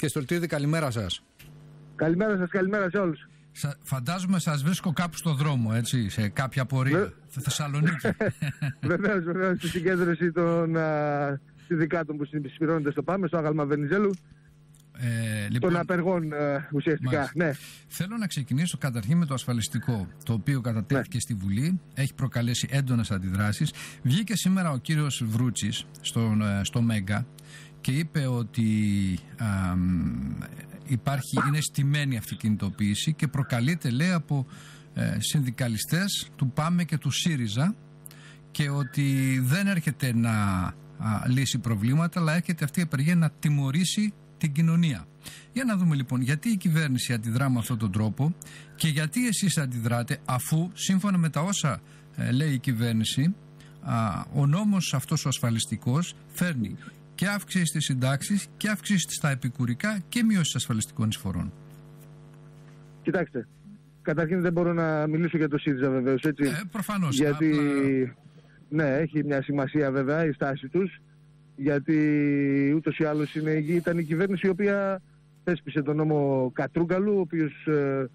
Και Στολτίδη, καλημέρα σας. Καλημέρα σας, καλημέρα σε όλους. Φαντάζομαι σας βρίσκω κάπου στο δρόμο, έτσι, σε κάποια πορεία. Στη Θεσσαλονίκη. βεβαίως, βεβαίως, στη συγκέντρωση των συνδικάτων που συμπληρώνονται στο Πάμε, στο άγαλμα Βενιζέλου. Ε, λοιπόν, των απεργών ε, ουσιαστικά. Ναι. Θέλω να ξεκινήσω καταρχήν με το ασφαλιστικό, το οποίο κατατέθηκε ναι. στη Βουλή, έχει προκαλέσει έντονες αντιδράσεις. Βγήκε σήμερα ο κύριος Βρούτσης στο, στο Μέγκα και είπε ότι υπάρχει, είναι στημένη αυτή η κινητοποίηση και προκαλείται λέει από ε, συνδικαλιστές του ΠΑΜΕ και του ΣΥΡΙΖΑ και ότι δεν έρχεται να λύσει προβλήματα αλλά έρχεται αυτή η απεργία να τιμωρήσει την κοινωνία. Για να δούμε λοιπόν γιατί η κυβέρνηση αντιδρά με αυτόν τον τρόπο και γιατί εσείς αντιδράτε αφού σύμφωνα με τα όσα ε, λέει η κυβέρνηση α, ο νόμος αυτός ο ασφαλιστικός φέρνει και αύξηση στις συντάξεις και αύξηση στα επικουρικά και μείωση ασφαλιστικών εισφορών. Κοιτάξτε, καταρχήν δεν μπορώ να μιλήσω για το ΣΥΡΙΖΑ βεβαίως. έτσι. Ε, προφανώς. Γιατί ναι, έχει μια σημασία βέβαια η στάση τους γιατί ούτως ή άλλως είναι, ήταν η κυβέρνηση η οποία θέσπισε τον νόμο Κατρούγκαλου, ο οποίος ε,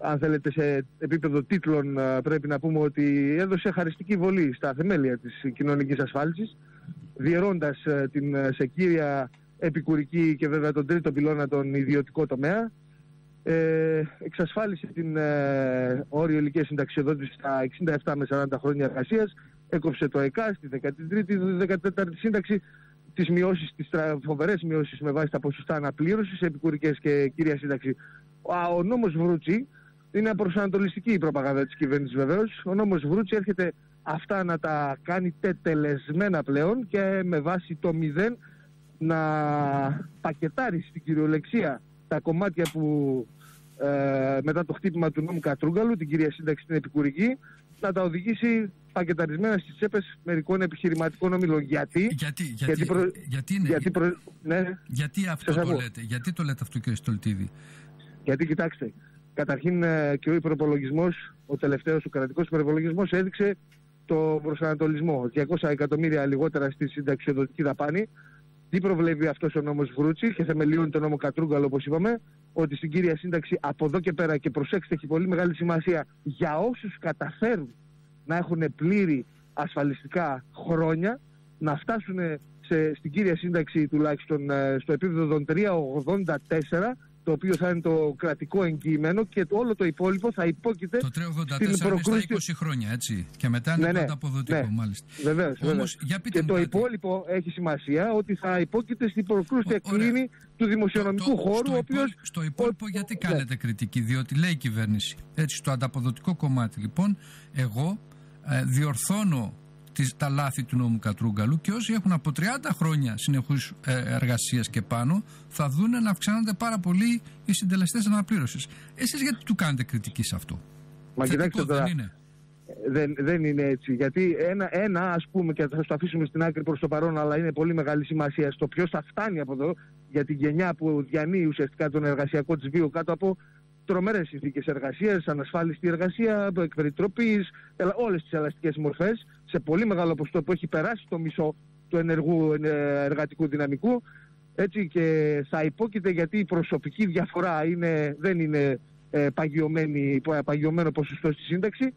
αν θέλετε σε επίπεδο τίτλων ε, πρέπει να πούμε ότι έδωσε χαριστική βολή στα θεμέλια της κοινωνικής ασφάλισης διαιρώντας ε, την ε, σε κύρια επικουρική και βέβαια τον τρίτο πυλώνα τον ιδιωτικό τομέα ε, εξασφάλισε την ε, όριο ηλικίας συνταξιοδότησης στα 67 με 40 χρόνια εργασίας έκοψε το ΕΚΑ στη 13η, 14η σύνταξη τις μειώσεις, τις φοβερές μειώσεις με βάση τα ποσοστά αναπλήρωσης επικουρικές και κύρια σύνταξη. Ο, ο νόμος Βρούτσι είναι προσανατολιστική η προπαγάνδα της κυβέρνησης βεβαίως. Ο νόμος Βρούτσι έρχεται αυτά να τα κάνει τετελεσμένα πλέον και με βάση το μηδέν να πακετάρει στην κυριολεξία τα κομμάτια που ε, μετά το χτύπημα του νόμου Κατρούγκαλου, την κυρία σύνταξη στην επικουρική, να τα οδηγήσει πακεταρισμένα στις τσέπες μερικών επιχειρηματικών ομιλών. Γιατί, γιατί, γιατί, προ... γιατί, είναι, γιατί, προ... ναι, γιατί αυτό το λέτε, γιατί το λέτε αυτό κύριε Στολτίδη; Γιατί κοιτάξτε, καταρχήν ε, και ο υπεροπολογισμό, ο τελευταίος ο κρατικός υπεροπολογισμός έδειξε το προσανατολισμό. 200 εκατομμύρια λιγότερα στη συνταξιοδοτική δαπάνη. Τι προβλέπει αυτός ο νόμος Βρούτσι και θεμελιώνει τον νόμο Κατρούγκαλο, όπως είπαμε, ότι στην κύρια σύνταξη από εδώ και πέρα και προσέξτε έχει πολύ μεγάλη σημασία για όσους καταφέρουν να έχουν πλήρη ασφαλιστικά χρόνια να φτάσουν σε, στην κύρια σύνταξη τουλάχιστον ε, στο επίπεδο των 384 το οποίο θα είναι το κρατικό εγγυημένο και το, όλο το υπόλοιπο θα υπόκειται το 384 είναι στα 20 χρόνια, έτσι. Και μετά είναι ναι, ναι, αποδοτικό, ναι. μάλιστα. Βεβαίως, Όμως, Για πείτε και το υπόλοιπο έχει σημασία ότι θα υπόκειται στην προκρούστη εκκλίνη του δημοσιονομικού το, χώρου. Στο, ο οποίος, στο υπόλοιπο, γιατί ναι. κάνετε κριτική, διότι λέει η κυβέρνηση. Έτσι, στο ανταποδοτικό κομμάτι, λοιπόν, εγώ ε, διορθώνω τις, τα λάθη του νόμου Κατρούγκαλου και όσοι έχουν από 30 χρόνια συνεχούς ε, εργασίας και πάνω θα δουν να αυξάνονται πάρα πολύ οι συντελεστές αναπλήρωσης. Εσείς γιατί του κάνετε κριτική σε αυτό; Μα κοιτάξτε τώρα, δεν είναι. Δεν, δεν είναι έτσι. Γιατί ένα, ένα ας πούμε και θα το αφήσουμε στην άκρη προς το παρόν αλλά είναι πολύ μεγάλη σημασία στο ποιος θα φτάνει από εδώ για την γενιά που διανύει ουσιαστικά τον εργασιακό της βίου κάτω από τρομερές συνθήκες εργασίας, ανασφάλιστη εργασία, εκπεριτροπής, όλες τις ελαστικές μορφές σε πολύ μεγάλο ποσοστό που έχει περάσει το μισό του ενεργού ε, εργατικού δυναμικού. Έτσι και θα υπόκειται γιατί η προσωπική διαφορά είναι, δεν είναι ε, παγιωμένο ποσοστό στη σύνταξη.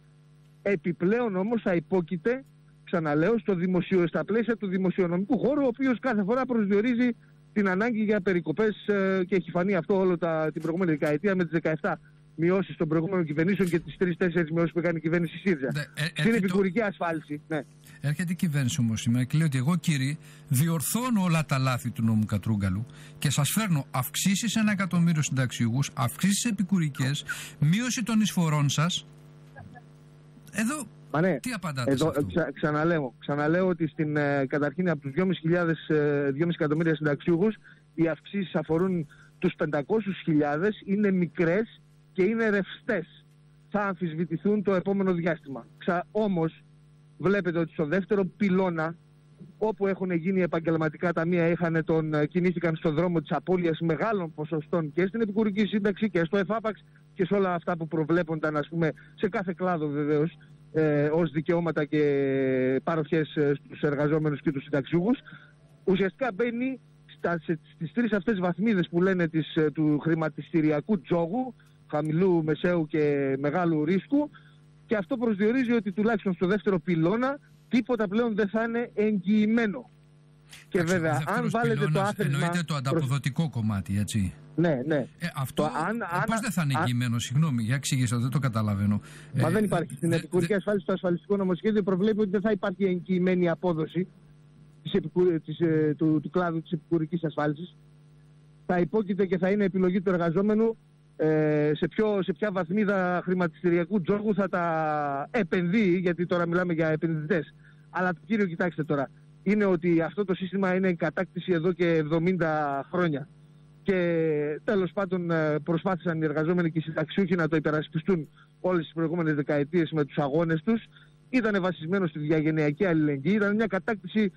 Επιπλέον όμως θα υπόκειται, ξαναλέω, στο δημοσιο, στα πλαίσια του δημοσιονομικού χώρου, ο οποίος κάθε φορά προσδιορίζει την ανάγκη για περικοπές ε, και έχει φανεί αυτό όλο τα, την προηγούμενη δεκαετία με τις 17 μειώσεις των προηγούμενων κυβερνήσεων και τις τρει-τέσσερι μειώσεις που έκανε η κυβέρνηση ΣΥΡΙΖΑ. Ναι, ε, Στην επικουρική ασφάλιση. Ναι. Έρχεται η κυβέρνηση όμως σήμερα και λέει ότι εγώ κύριε διορθώνω όλα τα λάθη του νόμου Κατρούγκαλου και σας φέρνω αυξήσεις ένα εκατομμύριο συνταξιούχους, αυξήσεις επικουρικές, μείωση των εισφορών σας. Εδώ Μα ναι, τι απαντάτε εδώ, σε αυτό; ξαναλέω, ξαναλέω ότι στην, ε, καταρχήν από τους 2.500, 2,5 ε, εκατομμύρια συνταξιούχους οι αυξήσεις αφορούν τους 500.000, είναι μικρές και είναι ρευστές. Θα αμφισβητηθούν το επόμενο διάστημα. Ξα... Όμως βλέπετε ότι στο δεύτερο πυλώνα όπου έχουν γίνει επαγγελματικά ταμεία είχαν τον, ε, κινήθηκαν στον δρόμο της απώλειας μεγάλων ποσοστών και στην επικουρική σύνταξη και στο ΕΦΑΠΑΞ και σε όλα αυτά που προβλέπονταν ας πούμε σε κάθε κλάδο βεβαίως ε, ως δικαιώματα και παροχές ε, στους εργαζόμενους και τους συνταξιούχους ουσιαστικά μπαίνει στις τρεις αυτές βαθμίδες που λένε της, ε, του χρηματιστηριακού τζόγου, χαμηλού, μεσαίου και μεγάλου ρίσκου και αυτό προσδιορίζει ότι τουλάχιστον στο δεύτερο πυλώνα τίποτα πλέον δεν θα είναι εγγυημένο. Και βέβαια, αν βάλετε το άθροισμα... Εννοείται το ανταποδοτικό κομμάτι, έτσι. Ναι, ναι. Ε, αυτό το, αν, πώς δεν θα είναι εγγυημένο, συγγνώμη, για εξήγησα, δεν το καταλαβαίνω. Μα ε, δεν υπάρχει. Στην επικουρική ασφάλιση, το ασφαλιστικό νομοσχέδιο προβλέπει ότι δεν θα υπάρχει εγγυημένη απόδοση της της, ε, του, του κλάδου της επικουρικής ασφάλισης. Θα υπόκειται και θα είναι επιλογή του εργαζόμενου ε, σε, ποιο, σε ποια βαθμίδα χρηματιστηριακού τζόγου θα τα επενδύει, γιατί τώρα μιλάμε για επενδυτές. Αλλά το κύριο, κοιτάξτε τώρα, είναι ότι αυτό το σύστημα είναι κατάκτηση εδώ και 70 χρόνια. Και τέλος πάντων ε, προσπάθησαν οι εργαζόμενοι και οι συνταξιούχοι να το υπερασπιστούν όλες τις προηγούμενες δεκαετίες με τους αγώνες τους. Ήταν βασισμένο στη διαγενειακή αλληλεγγύη, ήταν μια κατάκτηση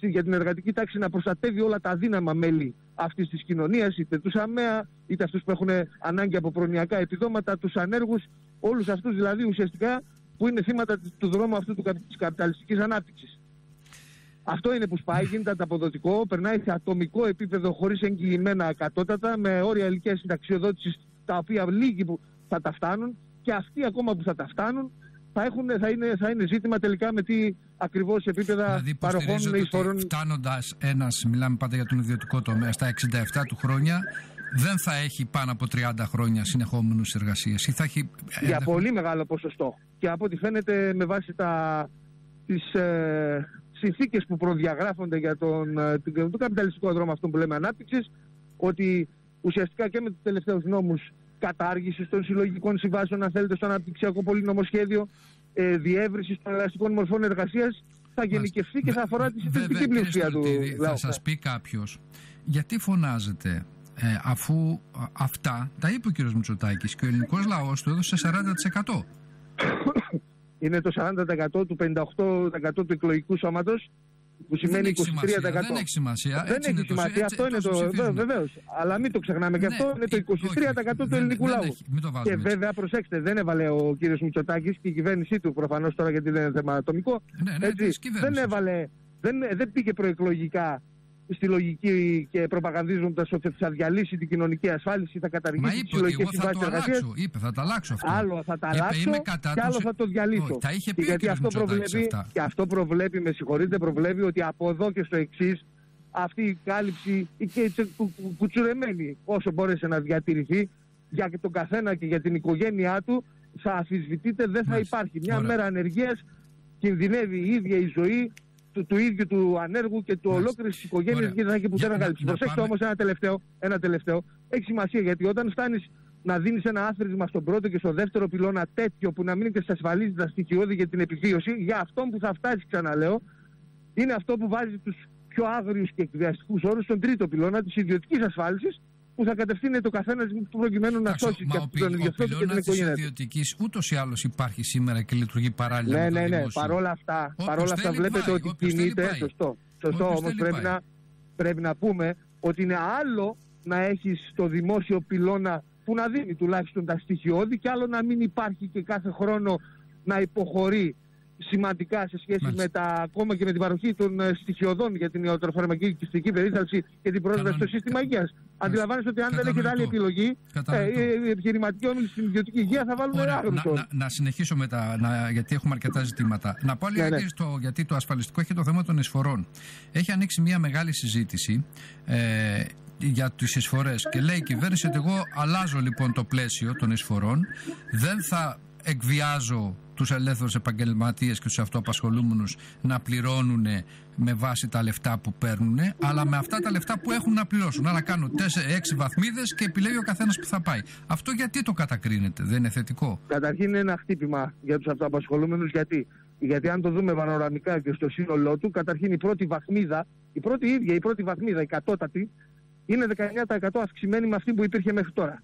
για την εργατική τάξη να προστατεύει όλα τα αδύναμα μέλη αυτής της κοινωνίας, είτε τους ΑΜΕΑ, είτε αυτούς που έχουν ανάγκη από προνοιακά επιδόματα, τους ανέργους, όλους αυτούς δηλαδή ουσιαστικά που είναι θύματα του δρόμου αυτού της καπιταλιστικής ανάπτυξης. Αυτό είναι που σπάει, γίνεται ανταποδοτικό, περνάει σε ατομικό επίπεδο χωρίς εγγυημένα κατώτατα, με όρια ηλικίας συνταξιοδότησης τα οποία λίγοι που θα τα φτάνουν και αυτοί ακόμα που θα τα φτάνουν θα, έχουν, θα, είναι, θα είναι ζήτημα τελικά με τι ακριβώς επίπεδα δηλαδή, παροχών εισφορών. Φτάνοντας ένας, μιλάμε πάντα για τον ιδιωτικό τομέα, στα 67 του χρόνια, δεν θα έχει πάνω από 30 χρόνια συνεχόμενους εργασίες. Έχει... Για πολύ μεγάλο ποσοστό. Και από ό,τι φαίνεται με βάση τα, τις ε, συνθήκες που προδιαγράφονται για τον, ε, τον, τον καπιταλιστικό δρόμο αυτό που λέμε ανάπτυξης, ότι ουσιαστικά και με τους τελευταίους νόμους κατάργησης των συλλογικών συμβάσεων, αν θέλετε, στο αναπτυξιακό πολυνομοσχέδιο, ε, διεύρυνσης των ελαστικών μορφών εργασίας, θα γενικευθεί και θα αφορά τη συντηρητική πλειοψηφία του λαού. Θα σας πει κάποιος, γιατί φωνάζετε ε, αφού αυτά τα είπε ο κ. Μητσοτάκης και ο ελληνικός λαός του έδωσε 40%. Είναι το 40% του 58% του εκλογικού σώματος που σημαίνει 23%. δεν έχει σημασία. Δεν έχει σημασία. αυτό είναι το. Βεβαίως. Αλλά μην το ξεχνάμε. Και ναι, αυτό είναι το 23% του ελληνικού λαού. Και βέβαια, προσέξτε, δεν έβαλε ο κύριος Μητσοτάκης και η κυβέρνησή του προφανώς τώρα γιατί δεν είναι θέμα ατομικό. Ναι, ναι, δεν έβαλε. Δεν, δεν πήγε προεκλογικά στη λογική και προπαγανδίζοντα ότι θα διαλύσει την κοινωνική ασφάλιση, θα καταργήσει τις συλλογικές συμβάσεις εργασίας. Είπε, θα τα αλλάξω αυτό. Άλλο θα τα αλλάξω και άλλο θα το διαλύσω. τα είχε πει και γιατί αυτό προβλέπει, και αυτό προβλέπει, με συγχωρείτε, προβλέπει ότι από εδώ και στο εξής αυτή η κάλυψη και κουτσουρεμένη όσο μπόρεσε να διατηρηθεί για τον καθένα και για την οικογένειά του θα αφισβητείται, δεν θα υπάρχει. Μια μέρα ανεργίας κινδυνεύει η ίδια η ζωή του, του ίδιου του ανέργου και του ολόκληρης της οικογένειας και που δεν ανακαλύψει. Προσέξτε όμως ένα τελευταίο, ένα τελευταίο. Έχει σημασία γιατί όταν φτάνεις να δίνεις ένα άθροισμα στον πρώτο και στο δεύτερο πυλώνα τέτοιο που να μην εξασφαλίζει τα στοιχειώδη για την επιβίωση, για αυτόν που θα φτάσει, ξαναλέω, είναι αυτό που βάζει τους πιο άγριους και εκβιαστικούς όρους στον τρίτο πυλώνα της ιδιωτικής ασφάλισης, που θα κατευθύνει το καθένας προκειμένου να σώσει και τον ίδιο και την οικογένεια. Ο ιδιωτικής ούτως ή άλλως υπάρχει σήμερα και λειτουργεί παράλληλα. Ναι, ναι, ναι. Παρόλα αυτά, παρόλα αυτά βλέπετε ότι κινείται. Σωστό. Σωστό όμως πρέπει να, πρέπει να πούμε ότι είναι άλλο να έχεις το δημόσιο πυλώνα που να δίνει τουλάχιστον τα στοιχειώδη και άλλο να μην υπάρχει και κάθε χρόνο να υποχωρεί σημαντικά σε σχέση με τα, ακόμα και με την παροχή των ε, στοιχειωδών για την ιατροφαρμακευτική περίθαλψη και την πρόσβαση στο σύστημα υγείας. Αντιλαμβάνεστε ότι αν δεν έχετε άλλη επιλογή, ε, οι επιχειρηματικοί όμιλοι στην ιδιωτική υγεία θα βάλουν άγνωστο. Να, να, να, συνεχίσω μετά, να, γιατί έχουμε αρκετά ζητήματα. Να πω λίγο ναι, ναι. στο, γιατί το ασφαλιστικό έχει το θέμα των εισφορών. Έχει ανοίξει μια μεγάλη συζήτηση. Ε, για τις εισφορές και λέει η κυβέρνηση ότι εγώ αλλάζω λοιπόν το πλαίσιο των εισφορών δεν θα εκβιάζω τους ελεύθερους επαγγελματίες και τους αυτοαπασχολούμενους να πληρώνουν με βάση τα λεφτά που παίρνουν, αλλά με αυτά τα λεφτά που έχουν να πληρώσουν. Άρα κάνουν 4-6 βαθμίδες και επιλέγει ο καθένας που θα πάει. Αυτό γιατί το κατακρίνεται, δεν είναι θετικό; Καταρχήν είναι ένα χτύπημα για τους αυτοαπασχολούμενους, γιατί γιατί αν το δούμε πανοραμικά και στο σύνολό του, καταρχήν η πρώτη βαθμίδα, η πρώτη ίδια, η πρώτη βαθμίδα, η κατώτατη, είναι 19% αυξημένη με αυτή που υπήρχε μέχρι τώρα.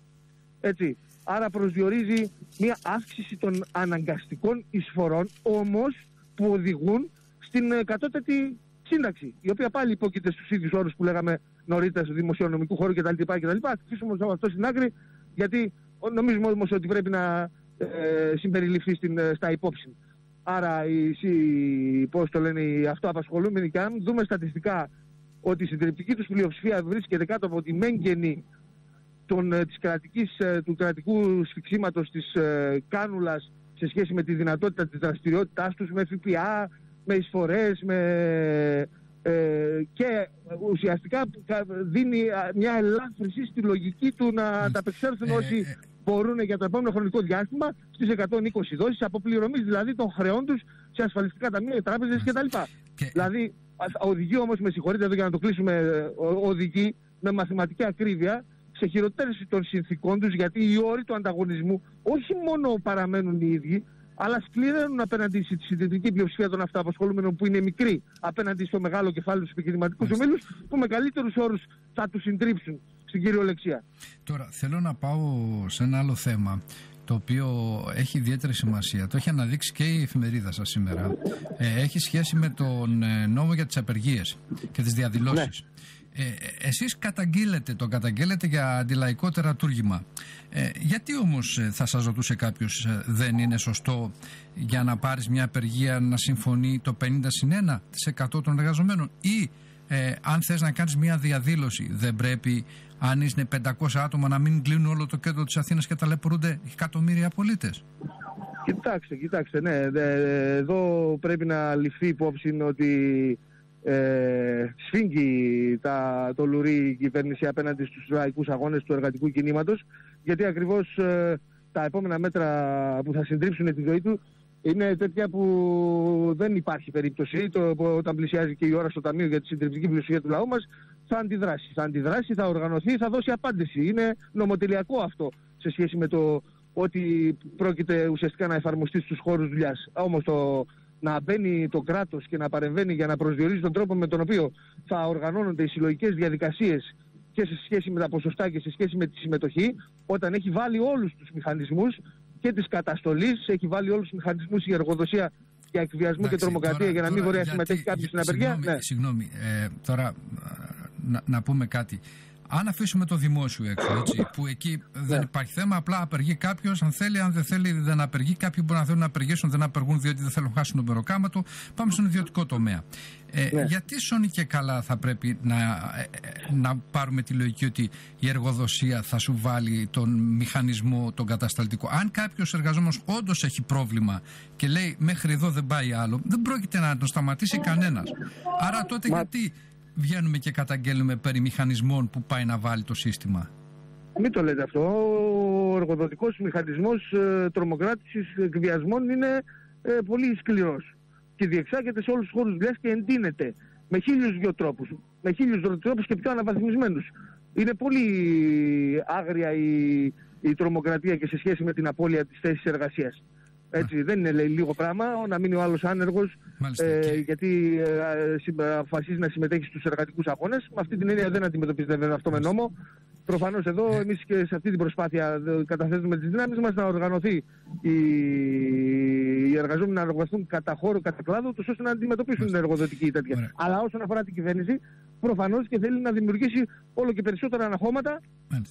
Έτσι. Άρα προσδιορίζει μια αύξηση των αναγκαστικών εισφορών, όμως που οδηγούν στην ε, κατώτατη σύνταξη, η οποία πάλι υπόκειται στους ίδιους όρους που λέγαμε νωρίτερα στο δημοσιονομικού χώρο κτλ. κτλ. Αφήσουμε αυτό στην άκρη, γιατί νομίζουμε όμως ότι πρέπει να ε, συμπεριληφθεί στην, ε, στα υπόψη. Άρα, οι, πώς το λένε, οι αυτοαπασχολούμενοι και αν δούμε στατιστικά ότι η συντριπτική τους πλειοψηφία βρίσκεται κάτω από τη μέγενη των, της κρατικής, του κρατικού σφιξίματος της κάνουλας σε σχέση με τη δυνατότητα της δραστηριότητάς τους με ΦΠΑ, με εισφορές, με, ε, και ουσιαστικά δίνει μια ελάφρυνση στη λογική του να ανταπεξέλθουν ε, όσοι ε, μπορούν για το επόμενο χρονικό διάστημα στις 120 δόσεις αποπληρωμής δηλαδή των χρεών τους σε ασφαλιστικά ταμεία, τράπεζες κτλ. Και... Δηλαδή οδηγεί όμως, με συγχωρείτε εδώ για να το κλείσουμε, οδηγεί με μαθηματική ακρίβεια σε χειροτέρευση των συνθήκων τους γιατί οι όροι του ανταγωνισμού όχι μόνο παραμένουν οι ίδιοι αλλά σκληραίνουν απέναντι στη συντηρητική πλειοψηφία των αυτοαπασχολούμενων που είναι μικρή απέναντι στο μεγάλο κεφάλαιο του επιχειρηματικούς ομίλους που με καλύτερους όρους θα τους συντρίψουν στην κυριολεξία. Τώρα θέλω να πάω σε ένα άλλο θέμα το οποίο έχει ιδιαίτερη σημασία. Το έχει αναδείξει και η εφημερίδα σας σήμερα. Ε, έχει σχέση με τον ε, νόμο για τις απεργίες και τις διαδηλώσεις. Ναι. Ε, εσείς καταγγείλετε, το καταγγέλλετε για αντιλαϊκό τερατούργημα. Ε, γιατί όμως ε, θα σας ρωτούσε κάποιος ε, δεν είναι σωστό για να πάρεις μια απεργία να συμφωνεί το 50 1% των εργαζομένων; Ή ε, αν θες να κάνεις μια διαδήλωση δεν πρέπει αν είναι 500 άτομα να μην κλείνουν όλο το κέντρο της Αθήνας και ταλαιπωρούνται εκατομμύρια πολίτες; Κοιτάξτε, κοιτάξτε, ναι, εδώ πρέπει να ληφθεί υπόψη ότι ε, σφίγγει τα, το λουρί η κυβέρνηση απέναντι στους λαϊκούς αγώνες του εργατικού κινήματος γιατί ακριβώς ε, τα επόμενα μέτρα που θα συντρίψουν τη ζωή του είναι τέτοια που δεν υπάρχει περίπτωση το, όταν πλησιάζει και η ώρα στο Ταμείο για τη συντριπτική πλησία του λαού μας θα αντιδράσει. Θα αντιδράσει, θα οργανωθεί, θα δώσει απάντηση. Είναι νομοτελειακό αυτό σε σχέση με το ότι πρόκειται ουσιαστικά να εφαρμοστεί στους χώρους δουλειάς. Όμως το, να μπαίνει το κράτος και να παρεμβαίνει για να προσδιορίζει τον τρόπο με τον οποίο θα οργανώνονται οι συλλογικές διαδικασίες και σε σχέση με τα ποσοστά και σε σχέση με τη συμμετοχή, όταν έχει βάλει όλους τους μηχανισμούς και της καταστολής, έχει βάλει όλους τους μηχανισμούς η εργοδοσία για εκβιασμό και τρομοκρατία για να μην μπορεί να συμμετέχει κάποιος στην απεργία; Ναι. Συγγνώμη, ε, τώρα να, να πούμε κάτι. Αν αφήσουμε το δημόσιο έξω, έτσι, που εκεί δεν ναι. υπάρχει θέμα, απλά απεργεί κάποιος. Αν θέλει, αν δεν θέλει, δεν απεργεί. Κάποιοι μπορεί να θέλουν να απεργήσουν, δεν απεργούν διότι δεν θέλουν να χάσουν τον περοκάματο. Πάμε στον ιδιωτικό τομέα. Ε, ναι. Γιατί σώνει και καλά θα πρέπει να, ε, να πάρουμε τη λογική ότι η εργοδοσία θα σου βάλει τον μηχανισμό, τον κατασταλτικό; Αν κάποιος εργαζόμενος όντως έχει πρόβλημα και λέει μέχρι εδώ δεν πάει άλλο, δεν πρόκειται να το σταματήσει κανένας. Άρα τότε γιατί βγαίνουμε και καταγγέλνουμε περί μηχανισμών που πάει να βάλει το σύστημα. Μην το λέτε αυτό. Ο εργοδοτικός μηχανισμός ε, τρομοκράτησης εκβιασμών είναι ε, πολύ σκληρός και διεξάγεται σε όλους τους χώρους δουλειάς και εντείνεται με χίλιους δυο τρόπους. Με χίλιους δυο τρόπους και πιο αναβαθμισμένους. Είναι πολύ άγρια η, η τρομοκρατία και σε σχέση με την απώλεια της θέσης εργασίας. Έτσι, δεν είναι λέει, λίγο πράγμα να μείνει ο άλλος άνεργος ε, γιατί ε, αποφασίζει να συμμετέχει στους εργατικούς αγώνες. Με αυτή την έννοια δεν αντιμετωπίζεται βέβαια αυτό με νόμο. Προφανώς εδώ ναι. εμείς και σε αυτή την προσπάθεια καταθέτουμε τις δυνάμεις μας να οργανωθεί οι, οι εργαζόμενοι να εργαστούν κατά χώρο, κατά κλάδο, τους, ώστε να αντιμετωπίσουν την εργοδοτική τέτοια. Αλλά όσον αφορά την κυβέρνηση, προφανώς και θέλει να δημιουργήσει όλο και περισσότερα αναχώματα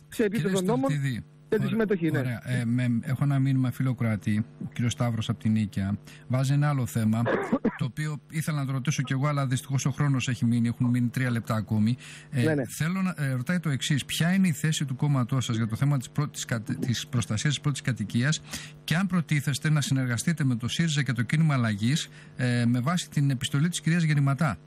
σε επίπεδο νόμων και τη συμμετοχή. Ναι. Ωραία. Ε, με, έχω ένα μήνυμα φιλοκρατή, ο κ. Σταύρος από την Νίκαια. Βάζει ένα άλλο θέμα, το οποίο ήθελα να το ρωτήσω κι εγώ, αλλά δυστυχώς ο χρόνος έχει μείνει, έχουν μείνει τρία λεπτά ακόμη. Ε, ναι, ναι. Θέλω να ε, ρωτάει το εξής: Ποια είναι η θέση του κόμματός σας για το θέμα της της προστασίας της πρώτης κατοικίας και αν προτίθεστε να συνεργαστείτε με το ΣΥΡΙΖΑ και το κίνημα αλλαγής ε, με βάση την επιστολή της κυρίας Γεννηματά.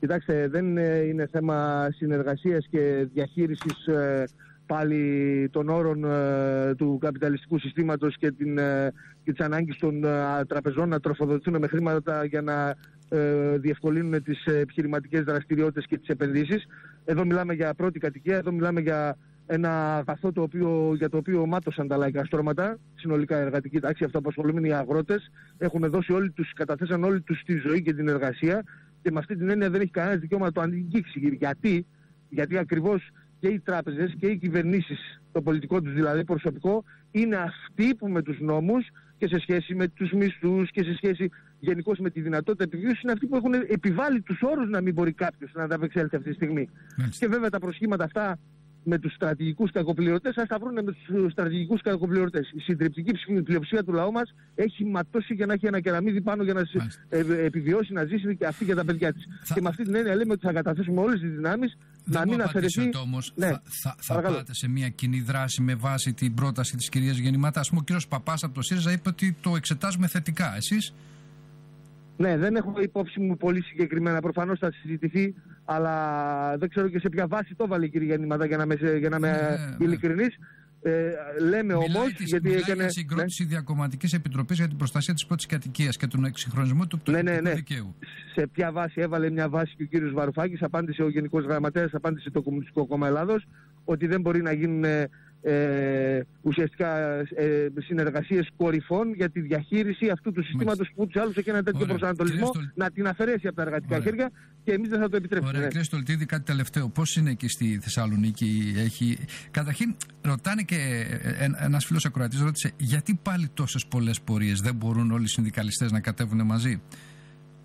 Κοιτάξτε, δεν είναι θέμα συνεργασίας και διαχείρισης ε, πάλι των όρων ε, του καπιταλιστικού συστήματος και, την, ε, και της ανάγκης των ε, τραπεζών να τροφοδοτηθούν με χρήματα για να διευκολύνουν τις επιχειρηματικές δραστηριότητες και τις επενδύσεις. Εδώ μιλάμε για πρώτη κατοικία, εδώ μιλάμε για ένα αγαθό το οποίο, για το οποίο μάτωσαν τα λαϊκά στρώματα, συνολικά εργατική τάξη, αυτοαπασχολούμενοι οι αγρότες, έχουν δώσει όλοι τους, καταθέσαν όλοι τους τη ζωή και την εργασία και με αυτή την έννοια δεν έχει κανένας δικαίωμα να το αντιγγίξει. Γιατί, γιατί ακριβώς και οι τράπεζες και οι κυβερνήσεις, το πολιτικό τους δηλαδή προσωπικό, είναι αυτοί που με τους νόμους και σε σχέση με τους μισθούς και σε σχέση γενικώ με τη δυνατότητα επιβίωσης είναι αυτοί που έχουν επιβάλει τους όρους να μην μπορεί κάποιος να ανταπεξέλθει αυτή τη στιγμή. Και βέβαια τα προσχήματα αυτά με τους στρατηγικούς κακοπληρωτές, ας τα βρουν με τους στρατηγικούς κακοπληρωτές. Η συντριπτική πλειοψηφία του λαού μας έχει ματώσει για να έχει ένα κεραμίδι πάνω για να ε, επιβιώσει, να ζήσει και αυτή και τα παιδιά της. Θα... Και με αυτή την έννοια λέμε ότι θα καταθέσουμε όλες τις δυνάμεις να μην αφαιρεθεί. Όμως, ναι, θα, θα, θα πάτε σε μια κοινή δράση με βάση την πρόταση της κυρίας Γεννηματά. Ας πούμε, ο κύριος Παπάς από το ΣΥΡΙΖΑ είπε ότι το εξετάζουμε θετικά. Εσείς; Ναι, δεν έχω υπόψη μου πολύ συγκεκριμένα. Προφανώς θα συζητηθεί, αλλά δεν ξέρω και σε ποια βάση το βάλει η κυρία Γεννηματά για να είμαι, για να είμαι ναι, ειλικρινή. Ε, λέμε όμως. Γιατί μιλάει έκανε. Για συγκρότηση ναι. Διακομματικής Επιτροπής για την Προστασία της Πρώτης Κατοικίας και τον εξυγχρονισμό του ναι, ναι, ναι. δικαίου. Σε ποια βάση έβαλε μια βάση και ο κύριος Βαρουφάκης, απάντησε ο Γενικός Γραμματέας, απάντησε το Κομμουνιστικό Κόμμα Ελλάδος, ότι δεν μπορεί να γίνουν ε, ουσιαστικά ε, συνεργασίες κορυφών για τη διαχείριση αυτού του συστήματος που του άλλου έχει ένα τέτοιο Ωραία. προσανατολισμό να την αφαιρέσει από τα εργατικά Ωραία. χέρια και εμείς δεν θα το επιτρέψουμε. Ωραία, κύριε Στολτίδη, κάτι τελευταίο. Πώς είναι εκεί στη Θεσσαλονίκη, έχει. Καταρχήν, ρωτάνε και ε, ε, ένας φίλος ακροατής ρώτησε γιατί πάλι τόσες πολλές πορείες δεν μπορούν όλοι οι συνδικαλιστές να κατέβουν μαζί;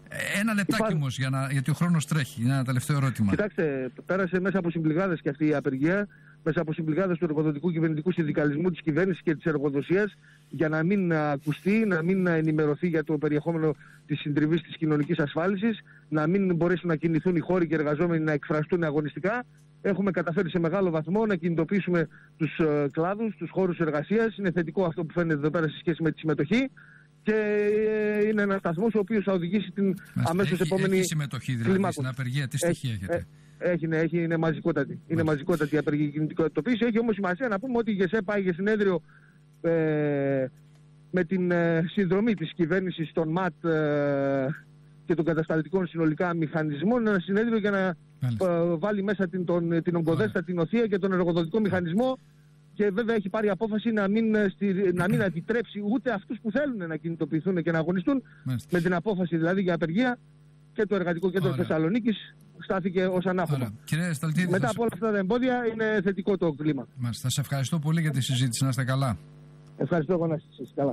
Ε, ένα λεπτάκι όμως, για γιατί ο χρόνος τρέχει. Είναι ένα τελευταίο ερώτημα. Κοιτάξτε, πέρασε μέσα από συμπληγάδες και αυτή η απεργία μέσα από συμπληγάδες του εργοδοτικού κυβερνητικού συνδικαλισμού της κυβέρνησης και της εργοδοσίας για να μην ακουστεί, να μην ενημερωθεί για το περιεχόμενο της συντριβής της κοινωνικής ασφάλισης, να μην μπορέσουν να κινηθούν οι χώροι και οι εργαζόμενοι να εκφραστούν αγωνιστικά. Έχουμε καταφέρει σε μεγάλο βαθμό να κινητοποιήσουμε τους uh, κλάδους, τους χώρους εργασίας. Είναι θετικό αυτό που φαίνεται εδώ πέρα σε σχέση με τη συμμετοχή και ε, είναι ένας σταθμός ο οποίος θα οδηγήσει την αμέσως επόμενη. Έχει συμμετοχή δηλαδή στην απεργία, τι στοιχεία έχετε; Ε, έχει, ναι, έχει, είναι μαζικότατη. Είναι μαζικότατη η απεργική κινητικοποίηση. Έχει όμως σημασία να πούμε ότι η ΓΕΣΕ πάει για συνέδριο ε, με την ε, συνδρομή της κυβέρνησης των ΜΑΤ ε, και των κατασταλτικών συνολικά μηχανισμών. Ένα συνέδριο για να ε, βάλει μέσα την, τον, την ογκοδέστα, την οθεία και τον εργοδοτικό μηχανισμό. Και βέβαια έχει πάρει απόφαση να μην, ε, στη, να μην επιτρέψει ούτε αυτούς που θέλουν να κινητοποιηθούν και να αγωνιστούν. Με την απόφαση δηλαδή για απεργία και το Εργατικό Κέντρο Θεσσαλονίκης στάθηκε ως ανάφορα. Μετά από όλα αυτά τα εμπόδια είναι θετικό το κλίμα. Μας, θα σε ευχαριστώ πολύ για τη συζήτηση. Να είστε καλά. Ευχαριστώ εγώ να είστε καλά.